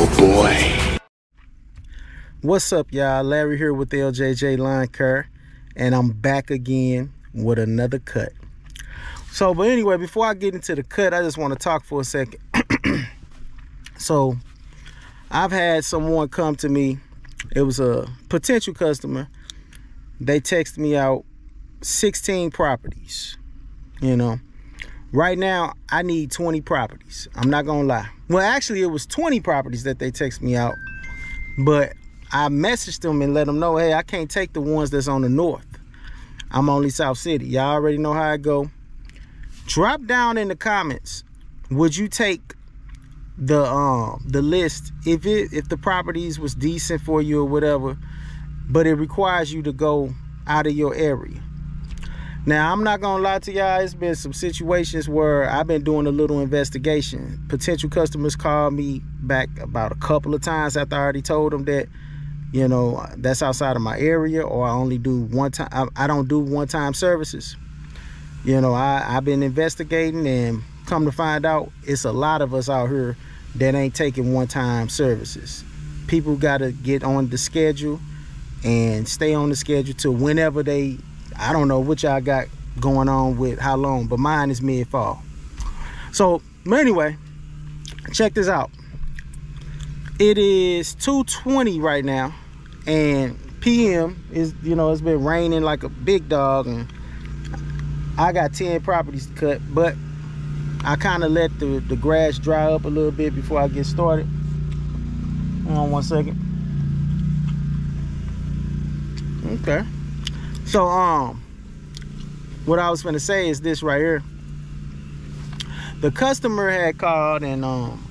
Oh, boy. What's up, y'all? Larry here with LJJ Lawn Care, and I'm back again with another cut. So, but anyway, before I get into the cut, I just want to talk for a second. so, I've had someone come to me. It was a potential customer. They text me out 16 properties. You know, right now I need 20 properties. I'm not gonna lie. Well, actually, it was 20 properties that they text me out, but I messaged them and let them know, hey, I can't take the ones that's on the north. I'm only South City. Y'all already know how I go. Drop down in the comments. Would you take the um the list if it if the properties was decent for you or whatever, but it requires you to go out of your area? Now, I'm not gonna lie to y'all, it's been some situations where I've been doing a little investigation. Potential customers call me back about a couple of times after I already told them that, you know, that's outside of my area or I only do one time, I, I don't do one-time services. You know, I, I've been investigating and come to find out it's a lot of us out here that ain't taking one-time services. People gotta get on the schedule and stay on the schedule to whenever they I don't know what y'all got going on with how long, but mine is mid-fall. So, but anyway, check this out. It is 2.20 right now, and PM is, you know, it's been raining like a big dog, and I got 10 properties to cut, but I kind of let the, the grass dry up a little bit before I get started. Hold on one second. Okay. So um what I was gonna say is this right here. The customer had called and um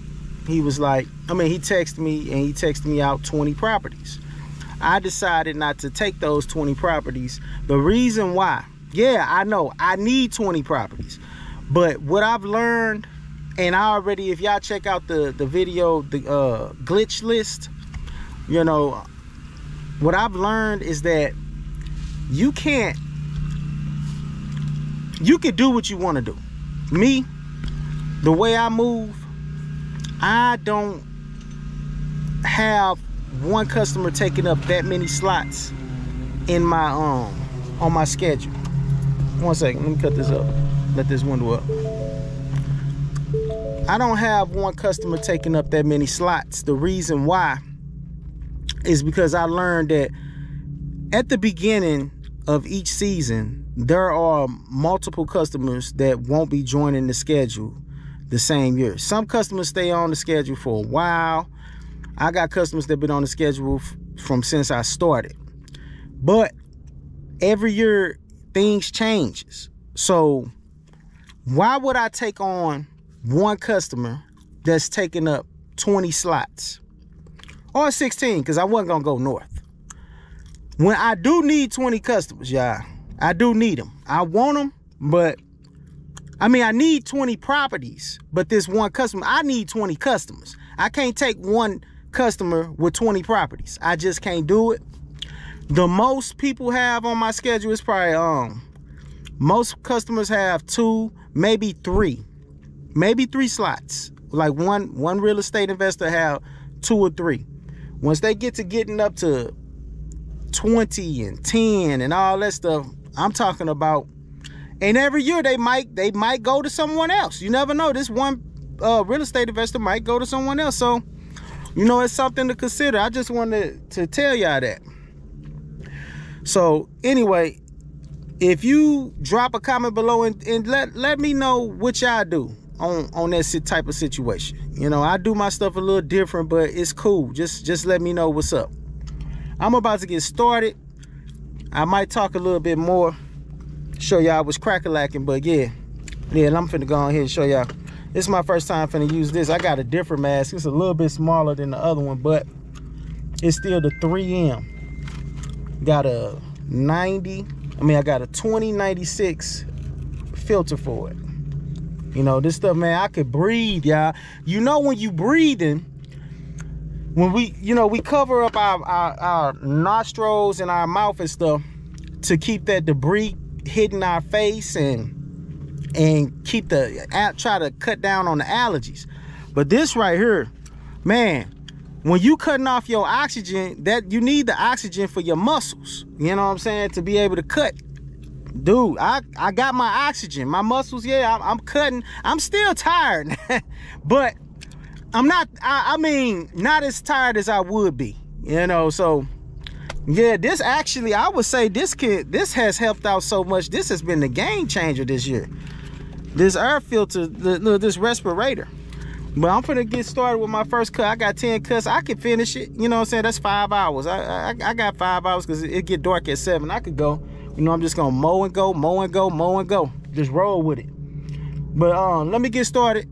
he was like, I mean he texted me and he texted me out 20 properties. I decided not to take those 20 properties. The reason why, yeah, I know I need 20 properties. But what I've learned, and I already, if y'all check out the, the video, the uh, glitch list, you know, what I've learned is that you can't you can do what you want to do. Me the way i move i don't have one customer taking up that many slots in my um on my schedule. One second let me cut this up. Let this window up. I don't have one customer taking up that many slots. The reason why is because i learned that at the beginning of each season, there are multiple customers that won't be joining the schedule the same year. Some customers stay on the schedule for a while. I got customers that have been on the schedule from since I started. But every year things changes. So why would I take on one customer that's taking up 20 slots or 16 because I wasn't going to go north when I do need 20 customers, y'all, I do need them. I want them, but I mean, I need 20 properties, but this one customer, I need 20 customers. I can't take one customer with 20 properties. I just can't do it. The most people have on my schedule is probably, um, most customers have two, maybe three, maybe three slots. Like one, one real estate investor have two or three. Once they get to getting up to 20 and 10 and all that stuff. I'm talking about and every year they might they might go to someone else. You never know. This one uh, real estate investor might go to someone else. So, you know, it's something to consider. I just wanted to tell y'all that. So, anyway, if you drop a comment below and, and let let me know what y'all do on on that type of situation. You know, I do my stuff a little different, but it's cool. Just just let me know what's up. I'm about to get started. I might talk a little bit more, show y'all what's crack-a-lacking, but yeah. Yeah, I'm finna go on here and show y'all. This is my first time finna use this. I got a different mask. It's a little bit smaller than the other one, but it's still the 3M. Got a 90, I mean, I got a 2096 filter for it. You know, this stuff, man, I could breathe, y'all. You know when you breathing, when we you know we cover up our, our, our nostrils and our mouth and stuff to keep that debris hitting our face and and keep the try to cut down on the allergies but this right here man when you cutting off your oxygen, that you need the oxygen for your muscles. You know what I'm saying? To be able to cut. Dude, I, I got my oxygen. My muscles, yeah, I'm, I'm cutting. I'm still tired. but I'm not, I, I mean, not as tired as I would be. You know, so yeah, this actually, I would say this kid, this has helped out so much. This has been the game changer this year. This air filter, the, this respirator. But I'm gonna get started with my first cut. I got 10 cuts. I can finish it. You know what I'm saying? That's five hours. I I, I got five hours because it get dark at seven. I could go. You know, I'm just gonna mow and go, mow and go, mow and go. Just roll with it. But um, let me get started.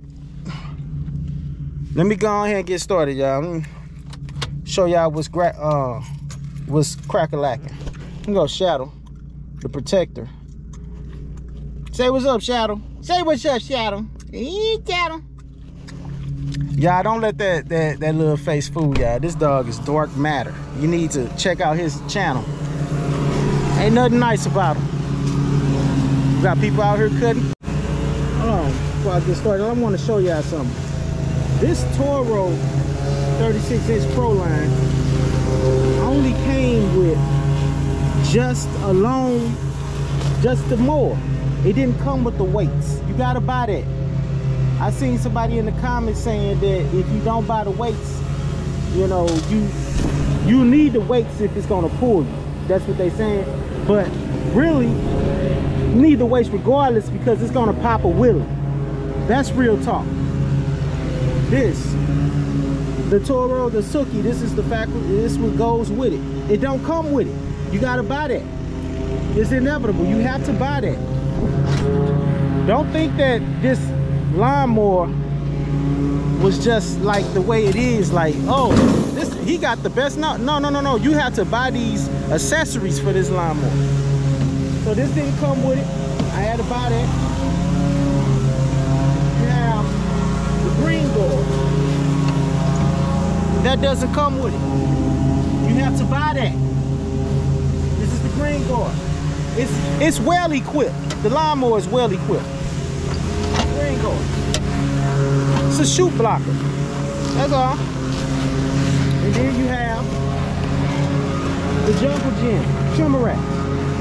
Let me go on ahead and get started, y'all. Show y'all what's uh what's crack-a-lacking. I'm gonna Shadow, the protector. Say what's up, Shadow. Say what's up, Shadow. Hey, Shadow. Y'all don't let that that that little face fool y'all. This dog is dark matter. You need to check out his channel. Ain't nothing nice about him. Got people out here cutting. Hold on, before I get started, I want to show y'all something. This Toro 36 inch Proline only came with just alone, just the mower. It didn't come with the weights. You gotta buy that. I seen somebody in the comments saying that if you don't buy the weights, you know, you you need the weights if it's gonna pull you. That's what they saying. But really, you need the weights regardless because it's gonna pop a wheelie. That's real talk. This, the Toro, the Suki, this is the fact, this what goes with it. It don't come with it. You gotta buy that. It's inevitable. You have to buy that. Don't think that this lawnmower was just like the way it is like oh this he got the best no no no no no you have to buy these accessories for this lawnmower so this didn't come with it i had to buy that that doesn't come with it you have to buy that this is the green door it's it's well equipped the lawnmower is well equipped green door. It's a chute blocker. That's all. And then you have the Jungle Jim trimmer rack.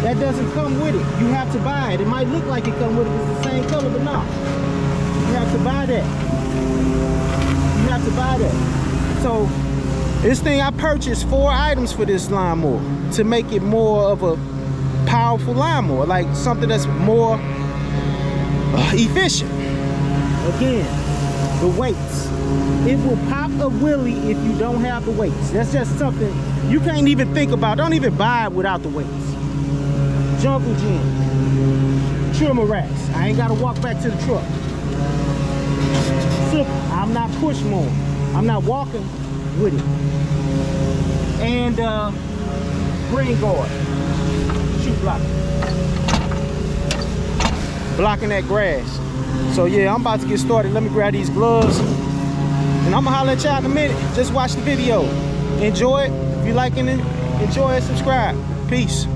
That doesn't come with it. You have to buy it. It might look like it come with it it's the same color, but no. You have to buy that. You have to buy that. So this thing I purchased four items for this lawnmower to make it more of a powerful lawnmower, like something that's more uh, efficient. Again, the weights. It will pop a wheelie if you don't have the weights. That's just something you can't even think about. Don't even buy it without the weights. Jungle Jim. Trimmer racks. I ain't got to walk back to the truck. Simple. I'm not push mowing. I'm not walking with it. And uh, green guard. chute block. Blocking that grass. So yeah, I'm about to get started. Let me grab these gloves. And I'm gonna holler at y'all in a minute. Just watch the video. Enjoy it. If you liking it, enjoy it, subscribe. Peace.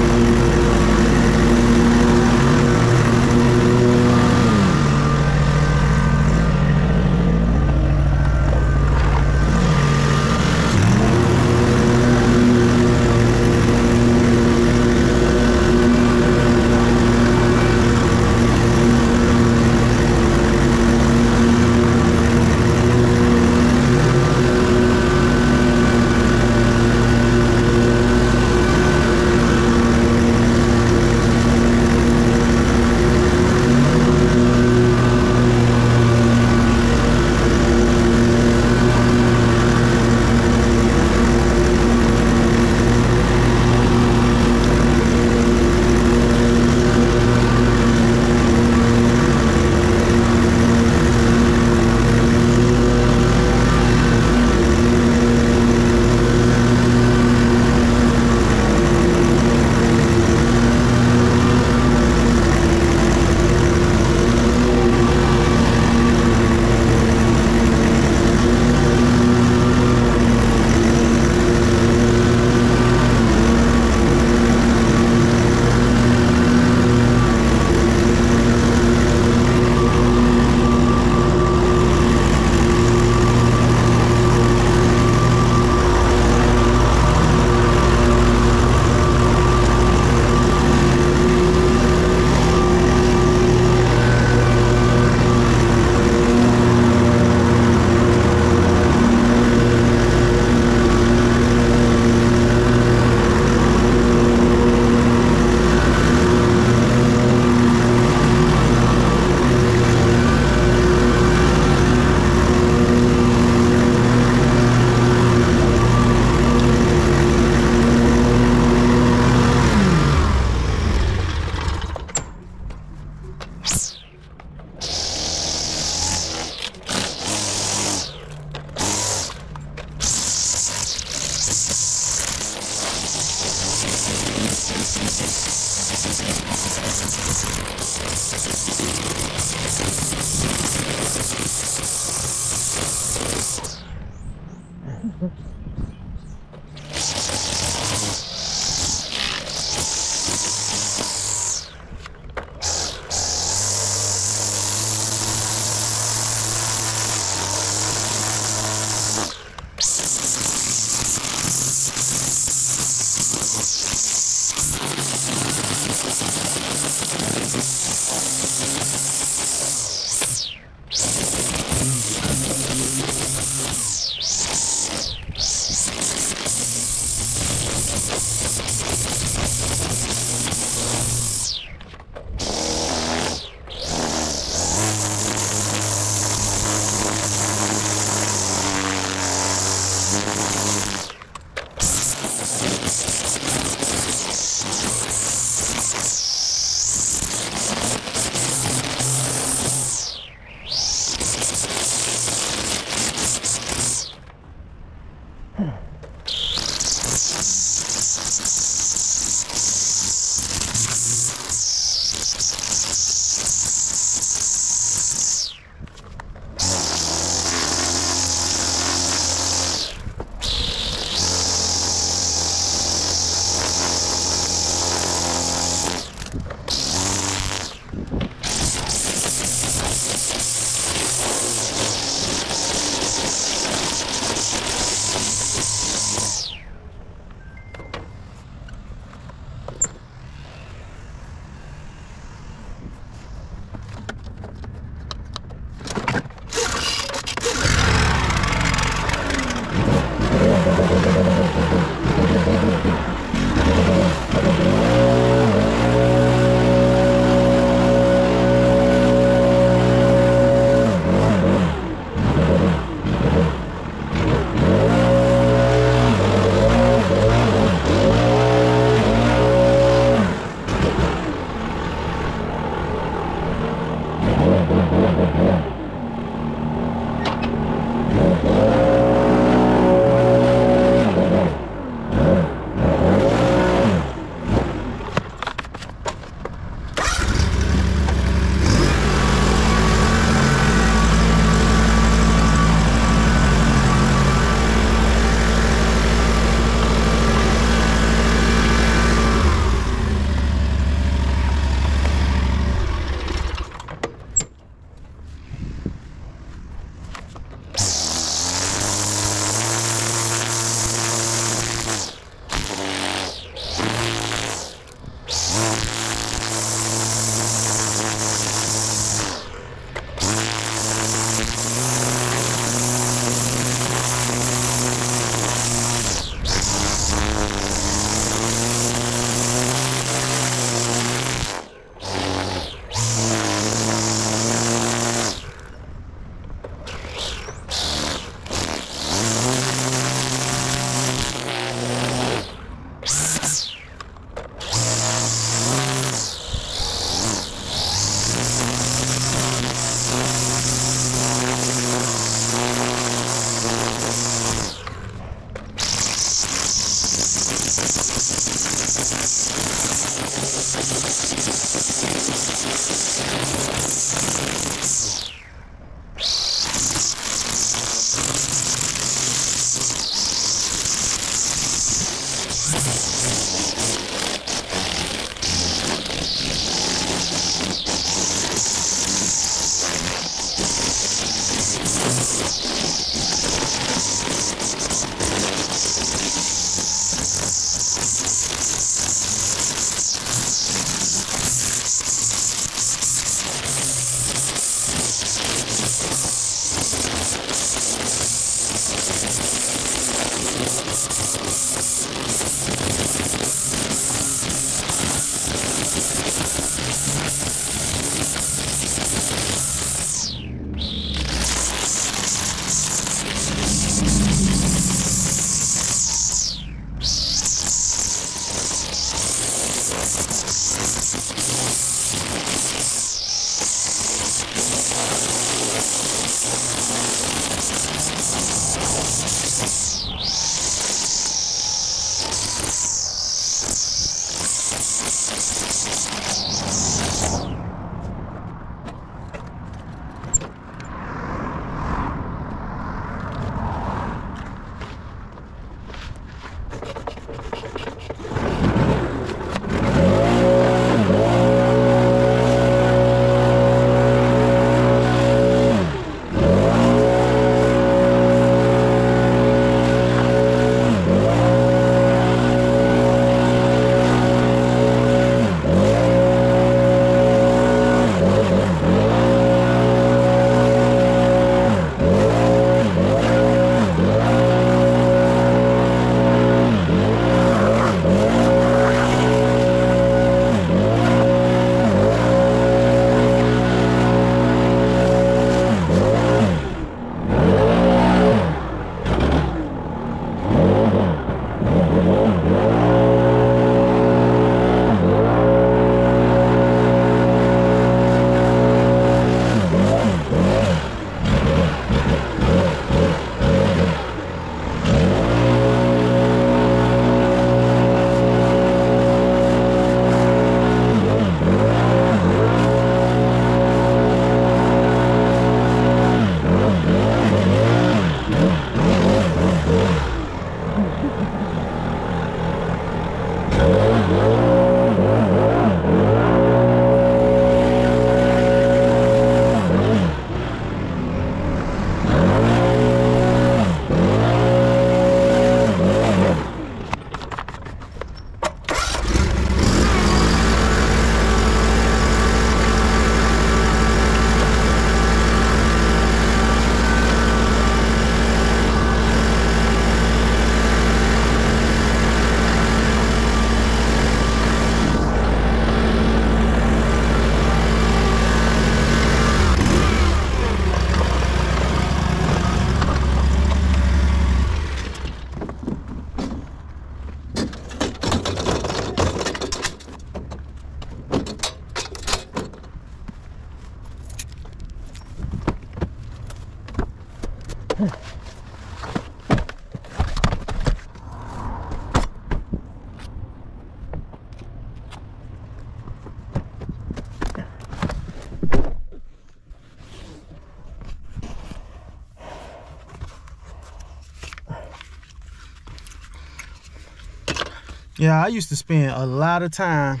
Yeah, I used to spend a lot of time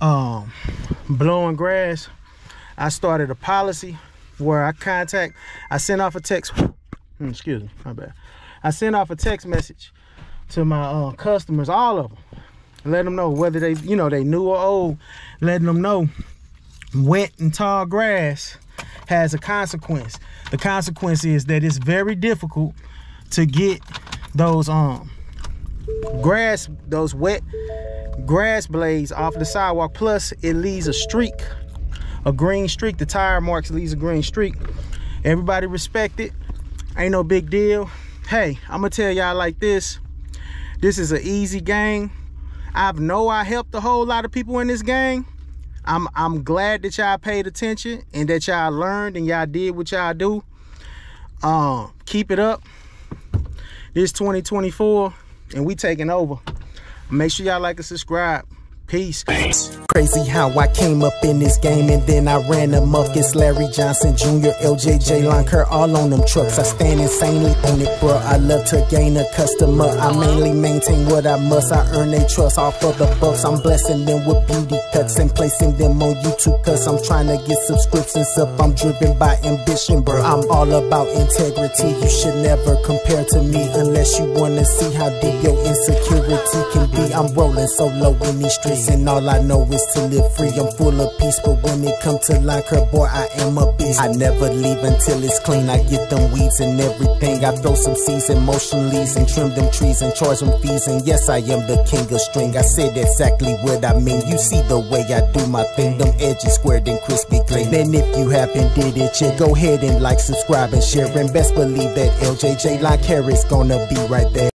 um, blowing grass. I started a policy where I contact, I sent off a text, hmm, excuse me, my bad. I sent off a text message to my uh, customers, all of them, let them know whether they, you know, they new or old, letting them know wet and tall grass has a consequence. The consequence is that it's very difficult to get those um grass, those wet grass blades off the sidewalk. Plus, it leaves a streak, a green streak. The tire marks leaves a green streak. Everybody respect it. Ain't no big deal. Hey, I'm gonna tell y'all like this. This is an easy game. I know I helped a whole lot of people in this game. I'm I'm glad that y'all paid attention and that y'all learned and y'all did what y'all do. Um, keep it up. This 2024 and we taking over. Make sure y'all like and subscribe. Peace. Crazy how I came up in this game and then I ran them up. It's Larry Johnson Jr., LJJ Lawn Care, all on them trucks. I stand insanely on it, bro. I love to gain a customer. I mainly maintain what I must. I earn their trust off of the bucks. I'm blessing them with beauty cuts and placing them on YouTube cause I'm trying to get subscriptions up. I'm driven by ambition, bro. I'm all about integrity. You should never compare to me unless you wanna see how deep your insecurity can be. I'm rolling so low in these streets and all I know is to live free. I'm full of peace, but when it comes to lawn care, boy, I am a beast. I never leave until it's clean. I get them weeds and everything. I throw some seeds and mulching leaves and trim them trees and charge them fees. And yes, I am the king of string. I said exactly what I mean. You see the way I do my thing. Them edges squared and crispy clean. Then if you haven't did it yet, go ahead and like, subscribe, and share. And best believe that LJJ Lawn Care's gonna be right there.